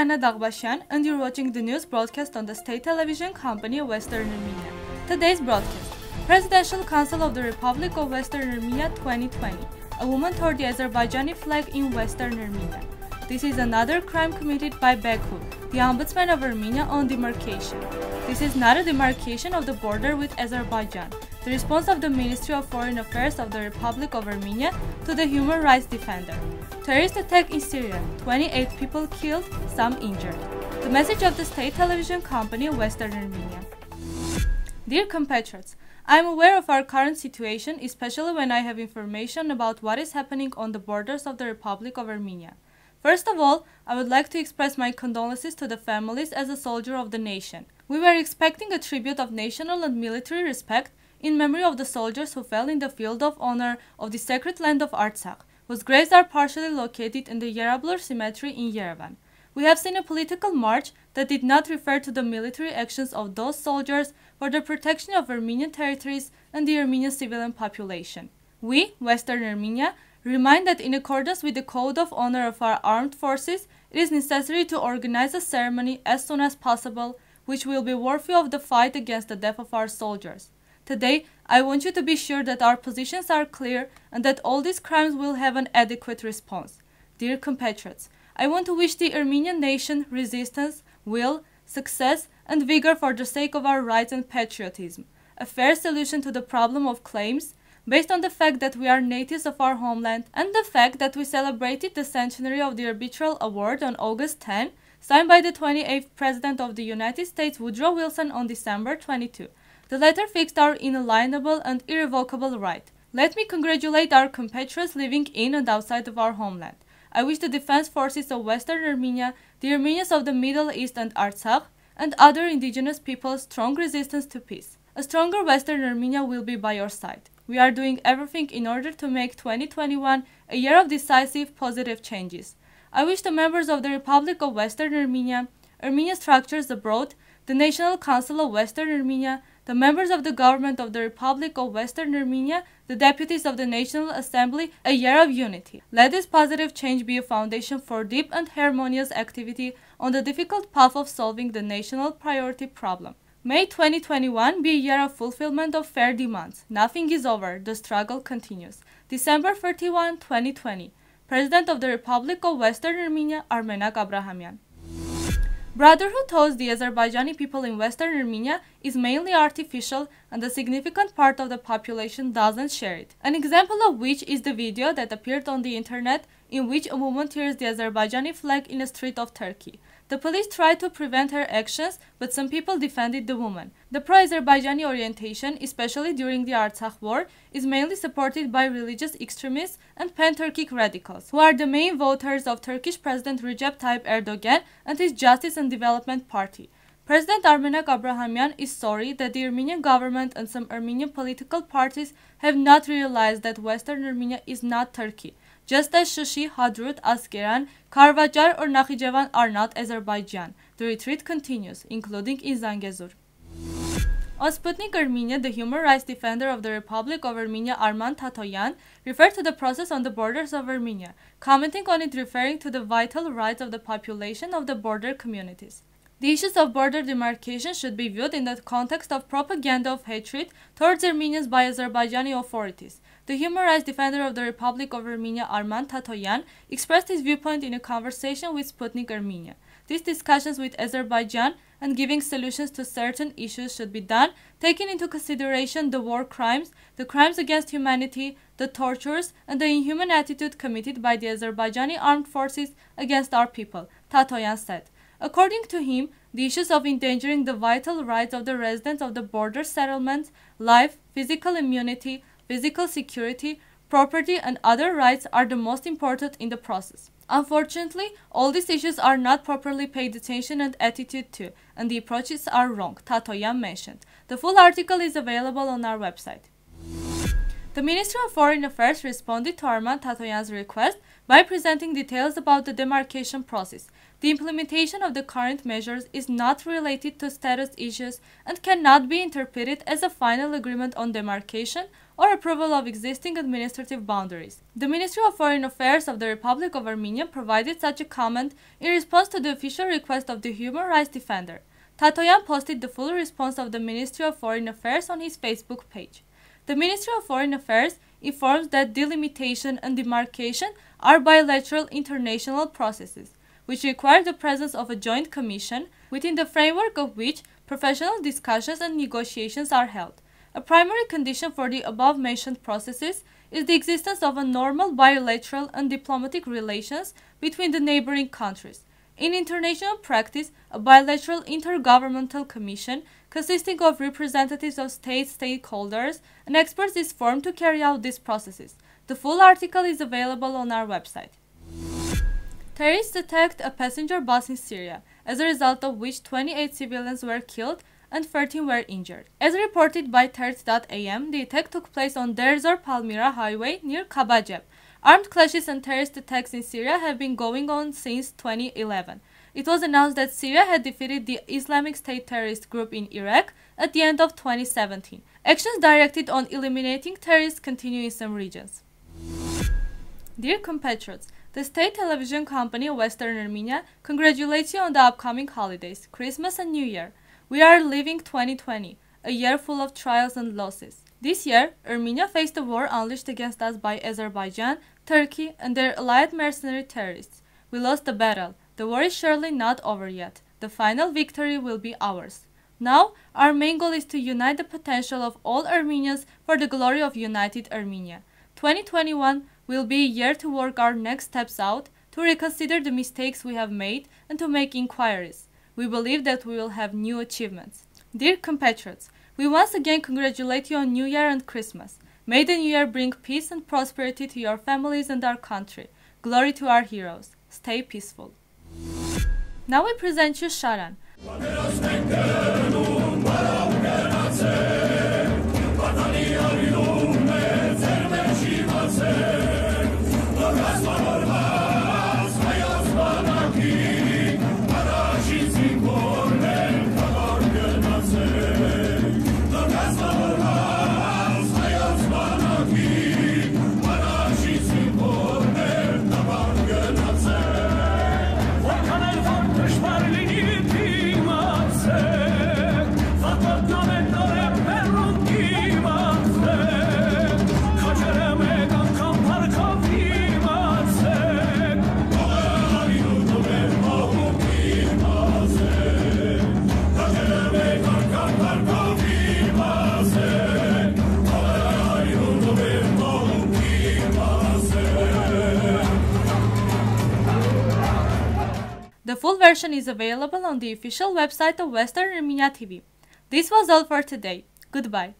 Anna Daghbashyan and you're watching the news broadcast on the state television company Western Armenia. Today's broadcast Presidential Council of the Republic of Western Armenia 2020. A woman tore the Azerbaijani flag in Western Armenia. This is another crime committed by Baku, the ombudsman of Armenia on demarcation. This is not a demarcation of the border with Azerbaijan. The response of the Ministry of Foreign Affairs of the Republic of Armenia to the human rights defender. Terrorist attack in Syria, 28 people killed, some injured. The message of the state television company Western Armenia. Dear compatriots, I am aware of our current situation, especially when I have information about what is happening on the borders of the Republic of Armenia. First of all, I would like to express my condolences to the families as a soldier of the nation. We were expecting a tribute of national and military respect in memory of the soldiers who fell in the field of honor of the sacred land of Artsakh, whose graves are partially located in the Yereblur Cemetery in Yerevan. We have seen a political march that did not refer to the military actions of those soldiers for the protection of Armenian territories and the Armenian civilian population. We, Western Armenia, remind that in accordance with the code of honor of our armed forces, it is necessary to organize a ceremony as soon as possible, which will be worthy of the fight against the death of our soldiers. Today, I want you to be sure that our positions are clear and that all these crimes will have an adequate response. Dear compatriots, I want to wish the Armenian nation resistance, will, success, and vigor for the sake of our rights and patriotism, a fair solution to the problem of claims, based on the fact that we are natives of our homeland and the fact that we celebrated the centenary of the Arbitral Award on August 10, signed by the 28th President of the United States Woodrow Wilson on December 22. The letter fixed our inalienable and irrevocable right. Let me congratulate our compatriots living in and outside of our homeland. I wish the defense forces of Western Armenia, the Armenians of the Middle East and Artsakh, and other indigenous peoples strong resistance to peace. A stronger Western Armenia will be by your side. We are doing everything in order to make 2021 a year of decisive positive changes. I wish the members of the Republic of Western Armenia, Armenian structures abroad, the National Council of Western Armenia, the members of the government of the Republic of Western Armenia, the deputies of the National Assembly, a year of unity. Let this positive change be a foundation for deep and harmonious activity on the difficult path of solving the national priority problem. May 2021 be a year of fulfillment of fair demands. Nothing is over. The struggle continues. December 31, 2020. President of the Republic of Western Armenia, Armenak Abrahamian. Brotherhood towards the Azerbaijani people in Western Armenia is mainly artificial and a significant part of the population doesn't share it. An example of which is the video that appeared on the internet in which a woman tears the Azerbaijani flag in a street of Turkey. The police tried to prevent her actions, but some people defended the woman. The pro-Azerbaijani orientation, especially during the Artsakh war, is mainly supported by religious extremists and pan-Turkic radicals, who are the main voters of Turkish President Recep Tayyip Erdogan and his Justice and Development Party. President Armenak Abrahamian is sorry that the Armenian government and some Armenian political parties have not realized that Western Armenia is not Turkey just as Shushi, Hadrut, Askeran, Karvajar or Nakhichevan are not Azerbaijan. The retreat continues, including in Zangezur. On Sputnik Armenia, the human rights defender of the Republic of Armenia Arman Tatoyan referred to the process on the borders of Armenia, commenting on it referring to the vital rights of the population of the border communities. The issues of border demarcation should be viewed in the context of propaganda of hatred towards Armenians by Azerbaijani authorities. The human rights defender of the Republic of Armenia, Arman Tatoyan, expressed his viewpoint in a conversation with Sputnik Armenia. These discussions with Azerbaijan and giving solutions to certain issues should be done, taking into consideration the war crimes, the crimes against humanity, the tortures, and the inhuman attitude committed by the Azerbaijani armed forces against our people, Tatoyan said. According to him, the issues of endangering the vital rights of the residents of the border settlements, life, physical immunity, physical security, property, and other rights are the most important in the process. Unfortunately, all these issues are not properly paid attention and attitude to, and the approaches are wrong, Tatoyan mentioned. The full article is available on our website. The Ministry of Foreign Affairs responded to Arman Tatoyan's request by presenting details about the demarcation process. The implementation of the current measures is not related to status issues and cannot be interpreted as a final agreement on demarcation or approval of existing administrative boundaries. The Ministry of Foreign Affairs of the Republic of Armenia provided such a comment in response to the official request of the human rights defender. Tatoyan posted the full response of the Ministry of Foreign Affairs on his Facebook page. The Ministry of Foreign Affairs informs that delimitation and demarcation are bilateral international processes, which require the presence of a joint commission, within the framework of which professional discussions and negotiations are held. A primary condition for the above mentioned processes is the existence of a normal bilateral and diplomatic relations between the neighboring countries. In international practice, a bilateral intergovernmental commission consisting of representatives of state stakeholders and experts is formed to carry out these processes. The full article is available on our website. Terrorists attacked a passenger bus in Syria, as a result of which 28 civilians were killed and 13 were injured. As reported by Tert.am, the attack took place on Derzor-Palmyra highway near Kabajeb. Armed clashes and terrorist attacks in Syria have been going on since 2011. It was announced that Syria had defeated the Islamic State terrorist group in Iraq at the end of 2017. Actions directed on eliminating terrorists continue in some regions. Dear compatriots, the state television company Western Armenia congratulates you on the upcoming holidays, Christmas and New Year. We are living 2020, a year full of trials and losses. This year, Armenia faced a war unleashed against us by Azerbaijan, Turkey, and their allied mercenary terrorists. We lost the battle. The war is surely not over yet. The final victory will be ours. Now, our main goal is to unite the potential of all Armenians for the glory of united Armenia. 2021 will be a year to work our next steps out, to reconsider the mistakes we have made, and to make inquiries we believe that we will have new achievements. Dear compatriots, we once again congratulate you on New Year and Christmas. May the New Year bring peace and prosperity to your families and our country. Glory to our heroes. Stay peaceful. Now we present you Sharan. Full version is available on the official website of Western Armenia TV. This was all for today. Goodbye.